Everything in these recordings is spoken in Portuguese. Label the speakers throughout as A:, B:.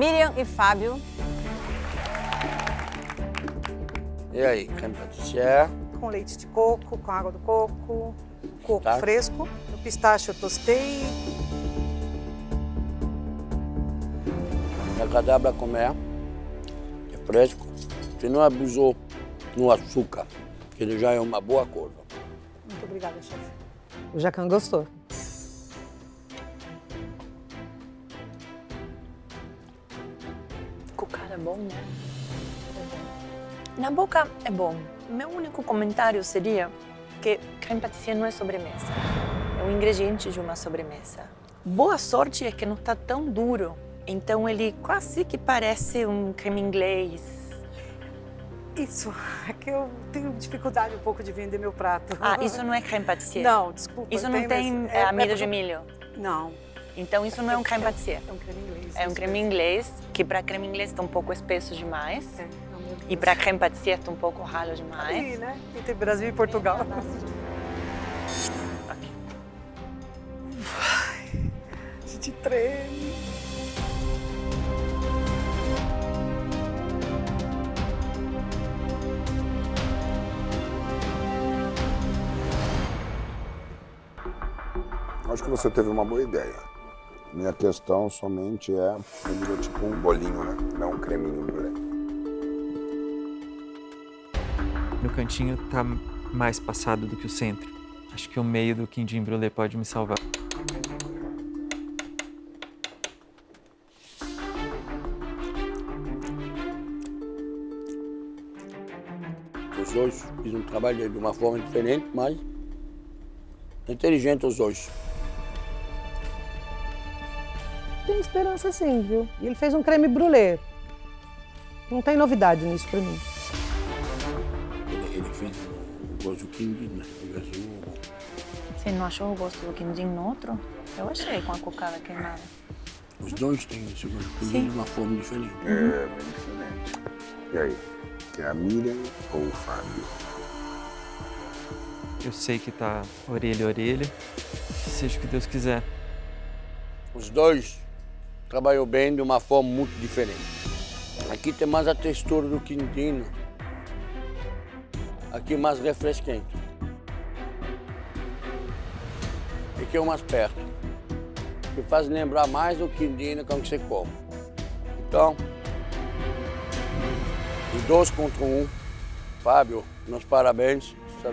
A: Miriam e Fábio.
B: E aí, creme patissier?
C: Com leite de coco, com água do coco, coco
B: Tá.
C: fresco. O pistache eu tostei.
B: É agradável a comer, é fresco. Se não abusou no açúcar, que ele já é uma boa coisa.
C: Muito obrigada, chefe.
D: O Jacan gostou.
E: Bom, né? Na boca é bom. Meu único comentário seria que creme patissier não é sobremesa. É um ingrediente de uma sobremesa. Boa sorte é que não está tão duro. Então ele quase que parece um creme inglês.
C: Isso, é que eu tenho dificuldade um pouco de vender meu prato.
E: Ah, isso não é creme patissier?
C: Não, desculpa.
E: Isso não tem
C: mas
E: é, amido
C: é
E: de milho?
C: Não,
E: Então isso não é um creme patissier.
C: é um creme inglês.
E: É um creme inglês, que para creme inglês está um pouco espesso demais.
C: É,
E: E para creme patissier está um pouco ralo demais.
C: Aí, né? Entre Brasil e Portugal. Ai, a gente treme.
F: Acho que você teve uma boa ideia. Minha questão somente é é tipo um bolinho, né? Não um creminho brulé.
G: Meu cantinho tá mais passado do que o centro. Acho que o meio do quindim brûlée pode me salvar.
B: Os dois fiz um trabalho de uma forma diferente, mas inteligente os dois.
D: Tem esperança sim, viu? E ele fez um creme brulee. Não tem novidade nisso pra mim.
B: Ele, ele fez o gosto do quindim, né? O azul.
E: Você não achou o gosto do quindim no outro? Eu achei com a cocada queimada.
B: Os dois têm esse gosto do
E: Sim.
B: quindim de uma forma diferente.
F: É bem diferente. E aí? É a Miriam ou o Fábio?
G: Eu sei que tá orelha a orelha. Seja o que Deus quiser.
B: Os dois trabalhou bem de uma forma muito diferente. Aqui tem mais a textura do quindim. Aqui mais refrescante. Aqui é mais perto. Que faz lembrar mais do quindim quando você come. Então, os dois contra um. Fábio, meus parabéns. Essa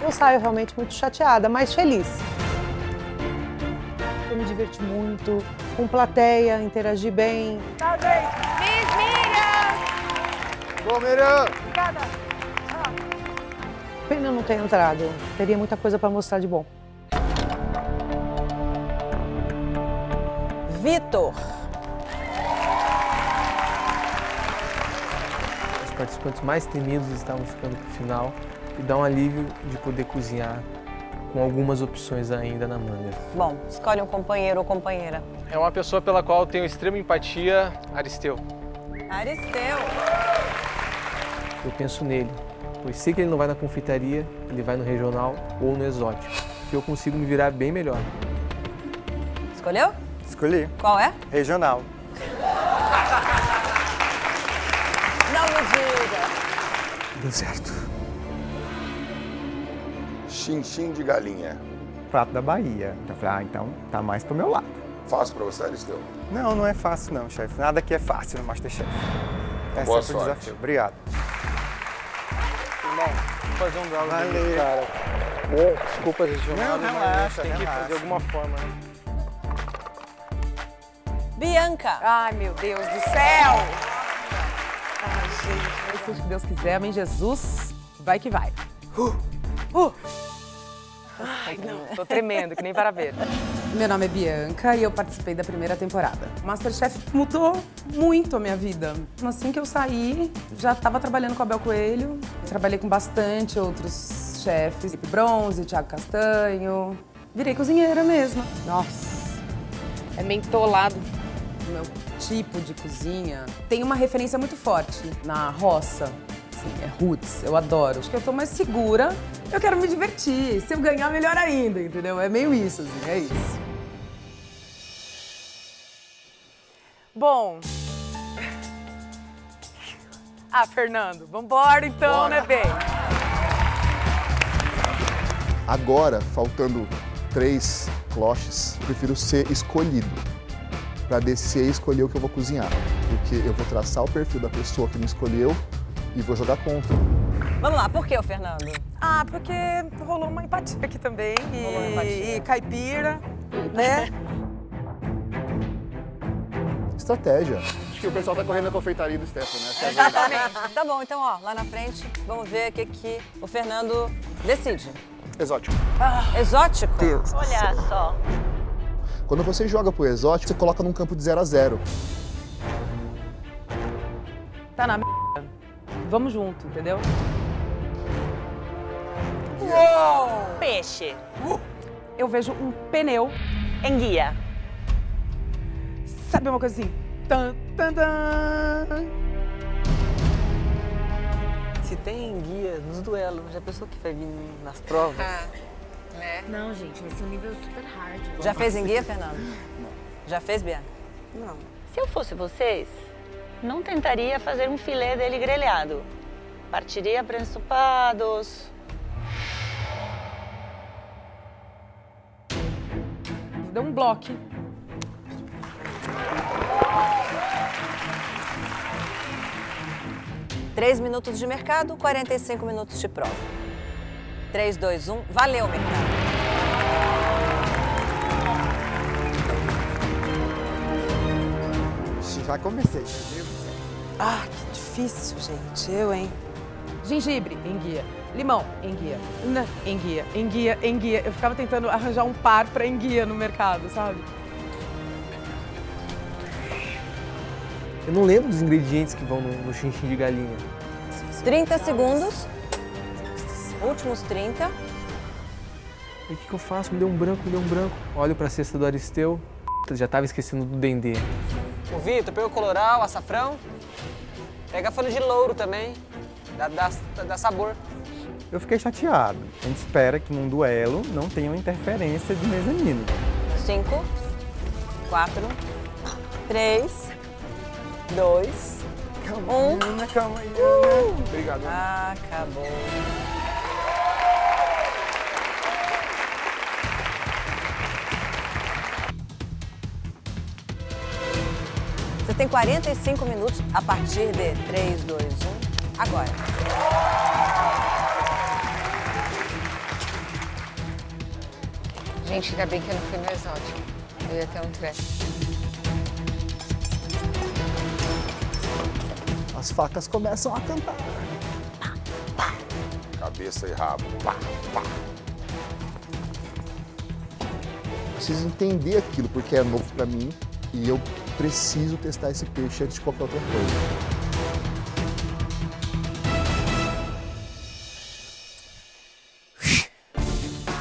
D: Eu saio realmente muito chateada, mas feliz. Eu me diverti muito, com plateia, interagi bem.
A: Miss Miriam!
H: Bom, Miriam!
D: Pena não ter entrado. Teria muita coisa para mostrar de bom.
A: Vitor.
I: Os participantes mais temidos estavam ficando para o final e dá um alívio de poder cozinhar com algumas opções ainda na manga.
A: Bom, escolhe um companheiro ou companheira.
I: É uma pessoa pela qual eu tenho extrema empatia, Aristeu.
A: Aristeu.
I: Eu penso nele, pois sei que ele não vai na confeitaria, ele vai no regional ou no exótico, que eu consigo me virar bem melhor.
A: Escolheu?
H: Escolhi.
A: Qual é?
H: Regional.
A: Não me diga.
I: Deu certo.
F: Chinchim de galinha.
H: Prato da Bahia. Eu falei, ah, então tá mais pro meu lado.
F: Fácil pra você, Aristeu?
H: Não, não é fácil não, chefe. Nada aqui é fácil no Masterchef. É
F: Boa
H: sempre um
F: sorte.
H: desafio. Obrigado.
I: Irmão, vou fazer um brownie
H: Valeu.
I: cara. Desculpa as chamadas,
H: Não,
I: mas a
H: relaxa,
I: gente tem que
H: relaxa.
I: fazer de alguma forma, né?
A: Bianca.
J: Ai, meu Deus do céu! Ai, gente, seja o que Deus quiser, amém, Jesus. Vai que vai. Uh, uh. Ai, não, tô tremendo, que nem para ver. Meu nome é Bianca e eu participei da primeira temporada. O Masterchef mudou muito a minha vida. Assim que eu saí, já estava trabalhando com a Bel Coelho. Trabalhei com bastante outros chefes, Felipe Bronze, Thiago Castanho. Virei cozinheira mesmo. Nossa, é mentolado o meu tipo de cozinha. Tem uma referência muito forte na roça assim, é roots, eu adoro. Acho que eu tô mais segura, eu quero me divertir. Se eu ganhar, melhor ainda, entendeu? É meio isso, assim, é isso. Bom... Ah, Fernando, vambora então, Bora. né, bem?
K: Agora, faltando três cloches, eu prefiro ser escolhido. Para descer e escolher o que eu vou cozinhar. Porque eu vou traçar o perfil da pessoa que me escolheu e vou jogar contra.
A: Vamos lá, por que o Fernando?
J: Ah, porque rolou uma empatia aqui também. E,
A: Rolou uma empatia.
J: e caipira, né?
K: Estratégia.
L: Acho que o pessoal tá correndo na confeitaria do Stefano, né? É.
A: Exatamente. tá bom, então, ó, lá na frente, vamos ver o que, que o Fernando decide.
L: Exótico.
A: Exótico?
K: Deus.
E: Olha só.
K: Quando você joga pro exótico, você coloca num campo de 0 a 0.
J: Vamos junto, entendeu?
E: Peixe.
J: Eu vejo um pneu.
E: Enguia.
J: Sabe uma coisa assim? Tan, tan, tan.
M: Se tem guia nos duelos, já pensou que vai vir nas provas?
A: né?
N: Não, gente, vai ser um nível super hard.
A: Já fez enguia, Fernando? Já fez, Bia?
J: Não.
E: Se eu fosse vocês, não tentaria fazer um filé dele grelhado. Partiria para ensopados.
J: Deu um bloco.
A: Três minutos de mercado, 45 minutos de prova. 3, 2, 1, valeu, mercado.
H: Já comecei.
J: Ah, que difícil, gente. Eu, hein? Gengibre, enguia. Limão, enguia. Nã, enguia, enguia, enguia. Eu ficava tentando arranjar um par pra enguia no mercado, sabe?
I: Eu não lembro dos ingredientes que vão no, no de galinha.
A: 30 segundos. Últimos 30.
I: E o que, que eu faço? Me deu um branco, me deu um branco. Olho pra cesta do Aristeu, já tava esquecendo do dendê.
M: O Vitor, pega o coloral, açafrão. Pega folha de louro também. Dá, dá, dá sabor.
H: Eu fiquei chateado. A gente espera que num duelo não tenha uma interferência de mezanino.
A: 5, 4, 3, 2,
H: Calma,
A: 1.
H: Ana, calma aí, Ana. Obrigado. Ana.
A: Acabou. Tem 45 minutos a partir de 3, 2, 1, agora.
N: Gente, ainda bem que eu não fui no exótico. Eu ia ter um treco.
K: As facas começam a cantar.
F: Cabeça e rabo. Pá, pá.
K: Preciso entender aquilo, porque é novo para mim e eu preciso testar esse peixe antes de qualquer outra coisa.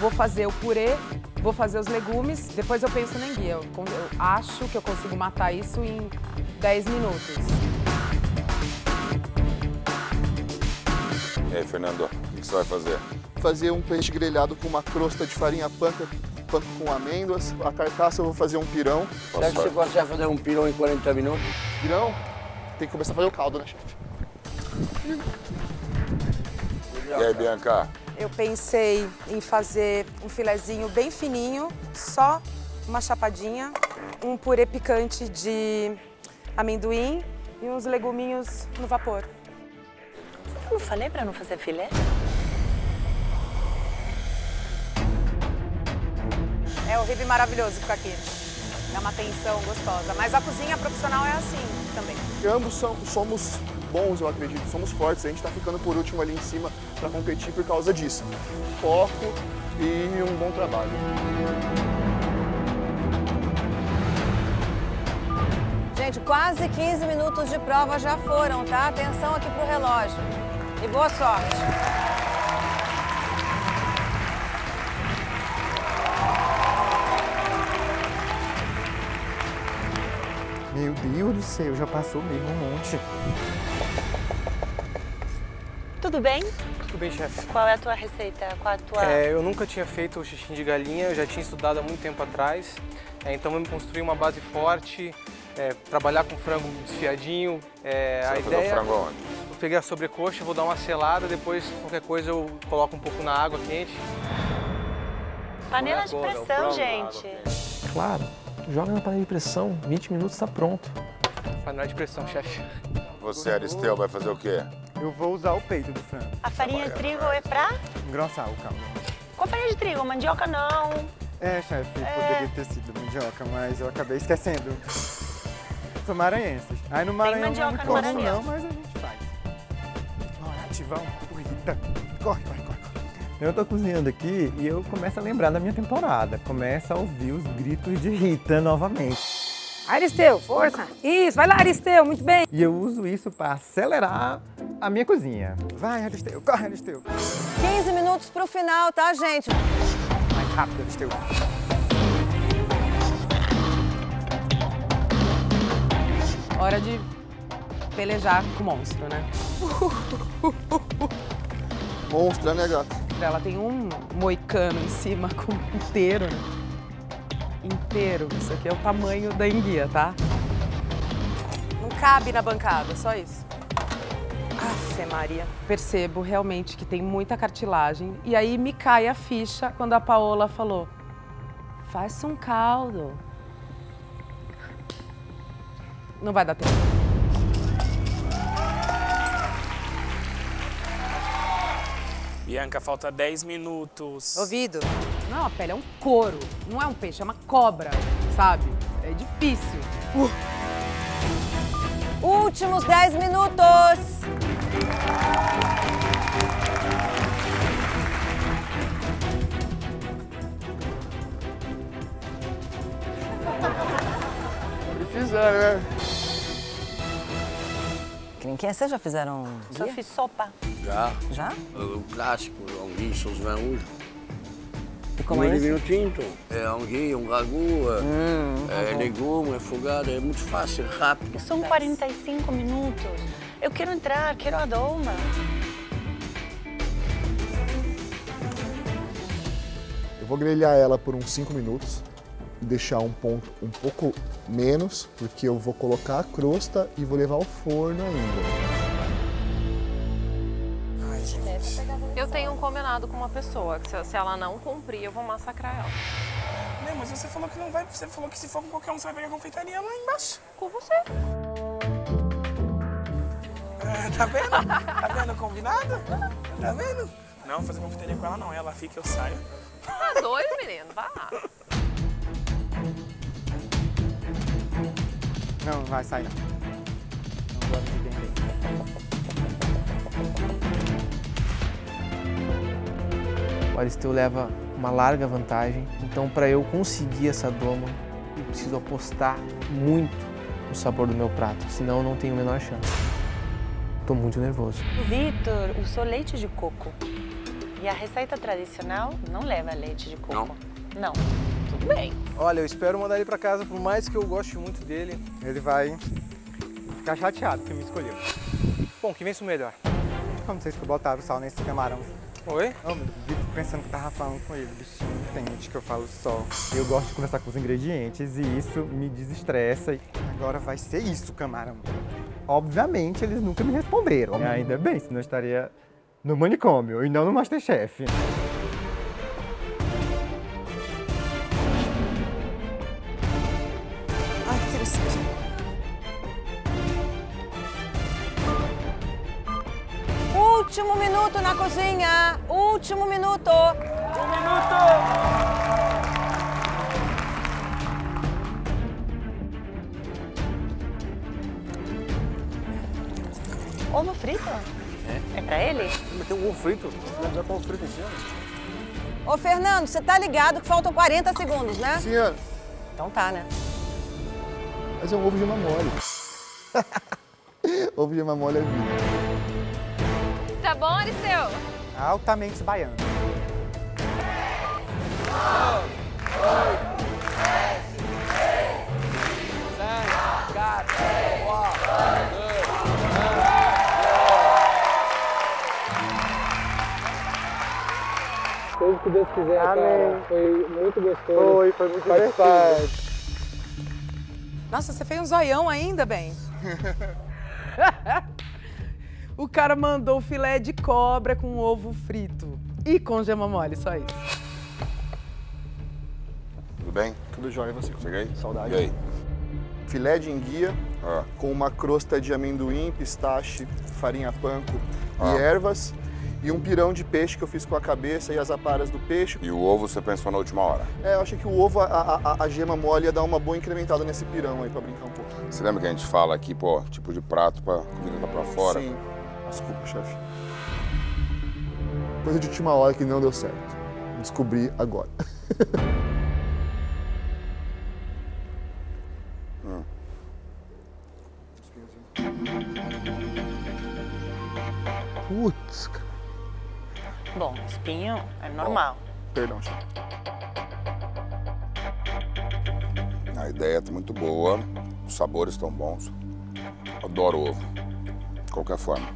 J: Vou fazer o purê, vou fazer os legumes, depois eu penso na enguia. Eu, eu acho que eu consigo matar isso em 10 minutos.
F: E aí, Fernando, o que você vai fazer?
K: Fazer um peixe grelhado com uma crosta de farinha panca, panca com amêndoas. A carcaça eu vou fazer um pirão.
B: Será que você consegue fazer um pirão em 40 minutos?
K: Pirão? Tem que começar a fazer o caldo, né, chefe?
F: E aí, Bianca?
C: Eu pensei em fazer um filezinho bem fininho, só uma chapadinha, um purê picante de amendoim e uns leguminhos no vapor.
E: Eu não falei para não fazer filé?
C: É horrível e maravilhoso ficar aqui. Dá uma tensão gostosa. Mas a cozinha profissional é assim também.
K: E ambos são- somos bons, eu acredito, somos fortes. A gente tá ficando por último ali em cima para competir por causa disso. Foco e um bom trabalho.
A: Gente, quase 15 minutos de prova já foram, tá? Atenção aqui pro relógio. E boa sorte.
H: Deus do céu, já passou mesmo um monte.
E: Tudo bem?
I: Tudo bem, chefe.
E: Qual é a tua receita? Qual é a tua...
I: É, eu nunca tinha feito o xixim de galinha, eu já tinha estudado há muito tempo atrás. É, então vamos construir uma base forte, é, trabalhar com frango desfiadinho. É,
F: Você
I: a
F: vai fazer o
I: ideia.
F: frango aonde?
I: Eu peguei a sobrecoxa, vou dar uma selada, depois qualquer coisa eu coloco um pouco na água quente.
E: Panela de
I: o
E: pressão, gente.
I: Claro, joga na panela de pressão, 20 minutos está pronto. Panela de pressão, chefe.
F: Você, Aristeu, vai fazer o quê?
H: Eu vou usar o peito do frango.
E: A farinha de trigo é pra?
H: Engrossar o caldo.
E: Qual farinha de trigo? Mandioca não.
H: É, chefe,
E: É.
H: poderia ter sido mandioca, mas eu acabei esquecendo. Sou maranhenses. Aí no Maranhão não é
E: mandioca
H: muito
E: no
H: comum
E: Maranhão.
H: não, mas a gente faz. Bora, ativão, corrida. Corre, corre, corre. Eu tô cozinhando aqui e eu começo a lembrar da minha temporada. Começo a ouvir os gritos de Rita novamente.
J: Aristeu, força. Isso, vai lá, Aristeu, muito bem.
H: E eu uso isso para acelerar a minha cozinha. Vai, Aristeu, corre, Aristeu.
A: 15 minutos pro final, tá, gente?
H: Mais rápido, Aristeu.
J: Hora de pelejar com o monstro, né?
K: Monstro, né, gata?
J: Ela tem um moicano em cima com inteiro, né? Inteiro. Isso aqui é o tamanho da enguia, tá? Não cabe na bancada, só isso. Afe Maria. Percebo realmente que tem muita cartilagem. E aí me cai a ficha quando a Paola falou: faz um caldo. Não vai dar tempo.
O: Bianca, falta 10 minutos.
J: Ouvido? Não, a pele é um couro. Não é um peixe, é uma cobra, sabe? É difícil.
A: Últimos 10 minutos.
L: Precisar, né?
A: Quem vocês já fizeram
E: Só
A: guia?
E: fiz sopa.
B: Já.
A: Já?
B: O clássico, anguille, sauce vin rouge.
A: E como
B: um
A: é
B: vinho tinto. É anguille, um ragu, é,
A: Hum,
B: é legume, é fogado, é muito fácil, rápido.
E: São 45 minutos. Eu quero entrar, quero a doma.
K: Eu vou grelhar ela por uns 5 minutos, deixar um ponto um pouco menos, porque eu vou colocar a crosta e vou levar ao forno ainda.
P: Combinado com uma pessoa, que se, se ela não cumprir, eu vou massacrar ela.
O: Não, mas você falou que não vai. Você falou que se for com qualquer um, você vai pegar a confeitaria lá embaixo.
P: Com você.
O: Ah, tá vendo? Tá vendo combinado? Tá vendo? Não, fazer confeitaria com ela não. Ela fica, eu saio.
P: Tá doido, menino? Vá.
H: Não, não vai sair não. Não vou me entender.
I: O Aristeu leva uma larga vantagem, então para eu conseguir essa doma, eu preciso apostar muito no sabor do meu prato, senão eu não tenho a menor chance. Tô muito nervoso.
E: O Vitor usou leite de coco. E a receita tradicional não leva leite de coco. Não. Tudo bem.
I: Olha, eu espero mandar ele para casa, por mais que eu goste muito dele.
H: Ele vai ficar chateado que me escolheu.
I: Bom, que vença o melhor.
H: Como vocês que botaram sal nesse camarão?
I: Oi?
H: Oh, meu Deus, pensando que tava falando com ele, bichinho, entende que eu falo só. Eu gosto de conversar com os ingredientes e isso me desestressa. Agora vai ser isso, camarão. Obviamente, eles nunca me responderam. E ainda bem, senão eu estaria no manicômio e não no Masterchef.
A: Último minuto na cozinha. Último minuto.
O: Um minuto.
E: Ovo frito? É pra ele?
L: Mas tem um ovo frito. Dar com ovo frito em cima.
A: Ô, Fernando, você tá ligado que faltam 40 segundos, né?
K: Senhora.
A: Então tá, né?
K: Mas é um ovo de mole. ovo de mole é vida.
P: Tá bom, Aristeu?
H: Altamente baiano.
I: Seja o que Deus quiser,
H: Amém.
I: cara. Foi muito gostoso.
H: Foi, foi muito
I: participar.
C: Nossa, você fez um zoião ainda, bem?
J: O cara mandou filé de cobra com ovo frito e com gema mole, só isso.
F: Tudo bem?
K: Tudo jóia, e você?
F: Cheguei?
K: Saudade.
F: E aí?
K: Filé de enguia
F: Ah.
K: com uma crosta de amendoim, pistache, farinha panko
F: Ah.
K: e ervas. E um pirão de peixe que eu fiz com a cabeça e as aparas do peixe.
F: E o ovo você pensou na última hora?
K: É, eu achei que o ovo, a, a- a gema mole ia dar uma boa incrementada nesse pirão aí pra brincar um pouco.
F: Você lembra que a gente fala aqui, pô, tipo de prato pra comida tá pra fora?
K: Sim. Desculpa, chefe. Coisa de última hora que não deu certo. Descobri agora.
F: Hum.
K: Putz, cara.
E: Bom, espinho é normal.
K: Perdão, chefe.
F: A ideia tá muito boa, os sabores estão bons. Adoro ovo. De qualquer forma.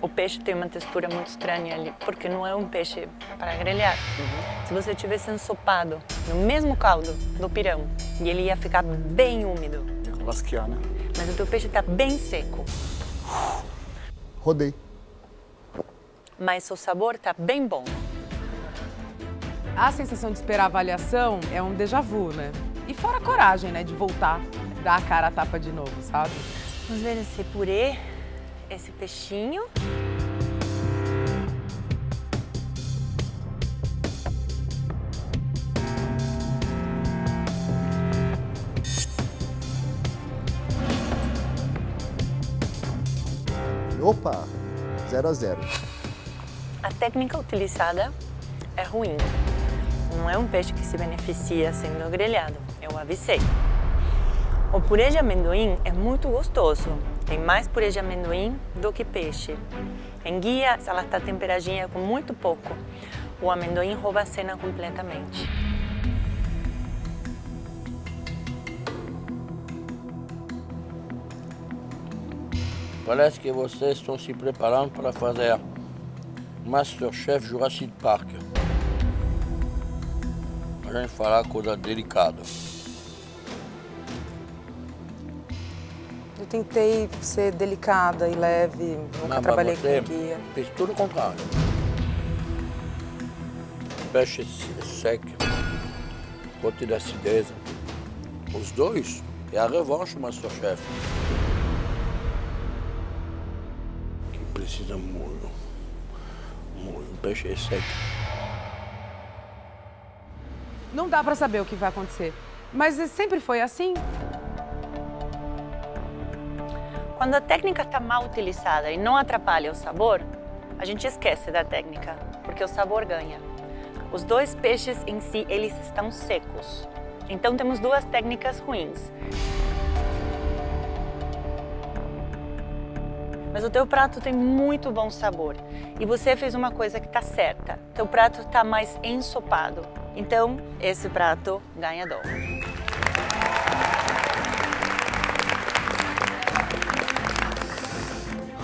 E: O peixe tem uma textura muito estranha ali, porque não é um peixe para grelhar. Se você tivesse ensopado no mesmo caldo do pirão, e ele ia ficar bem úmido.
K: Ia lasquear, né?
E: Mas o teu peixe está bem seco,
K: Rodei.
E: mas o sabor está bem bom.
J: A sensação de esperar a avaliação é um déjà vu, né? E fora a coragem, né, de voltar, dar a cara a tapa de novo, sabe?
E: Vamos ver esse purê, esse peixinho.
K: Opa! 0 a 0
E: A técnica utilizada é ruim. Não é um peixe que se beneficia sendo grelhado, eu avisei. O purê de amendoim é muito gostoso. Tem mais purê de amendoim do que peixe. Enguia, se ela está temperadinha com muito pouco, o amendoim rouba a cena completamente.
B: Parece que vocês estão se preparando para fazer Masterchef Jurassic Park. A gente falar coisa delicada.
C: Eu tentei ser delicada e leve, nunca
B: Não,
C: trabalhei com guia.
B: fez tudo o contrário. Peixe seco, ponte de acidez. Os dois é a revanche Masterchef. Que precisa molho. Molho, peixe seco.
J: Não dá pra saber o que vai acontecer. Mas sempre foi assim.
E: Quando a técnica está mal utilizada e não atrapalha o sabor, a gente esquece da técnica, porque o sabor ganha. Os dois peixes em si, eles estão secos. Então temos duas técnicas ruins. Mas o teu prato tem muito bom sabor e você fez uma coisa que está certa. Teu prato está mais ensopado. Então esse prato ganha dom.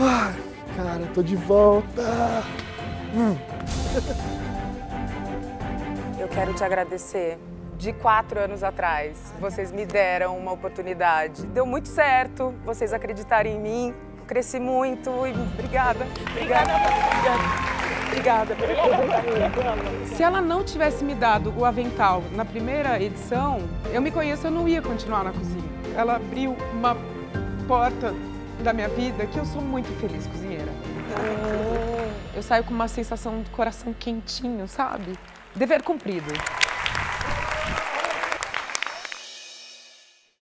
K: Ah, cara, tô de volta. Hum.
C: Eu quero te agradecer. De quatro anos atrás, vocês me deram uma oportunidade. Deu muito certo, vocês acreditaram em mim. Cresci muito e obrigada. Obrigada. Obrigada. Obrigada.
J: Se ela não tivesse me dado o avental na primeira edição, eu me conheço, eu não ia continuar na cozinha. Ela abriu uma porta da minha vida que eu sou muito feliz cozinheira. Eu saio com uma sensação de coração quentinho, sabe? Dever cumprido.